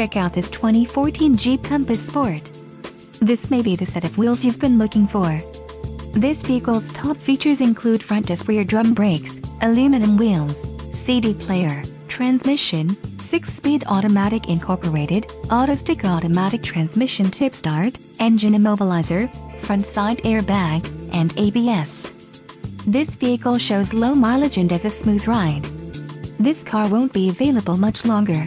check out this 2014 Jeep Compass Sport. This may be the set of wheels you've been looking for. This vehicle's top features include front disc rear drum brakes, aluminum wheels, CD player, transmission, 6-speed automatic incorporated, auto-stick automatic transmission tip start, engine immobilizer, front side airbag, and ABS. This vehicle shows low mileage and has a smooth ride. This car won't be available much longer.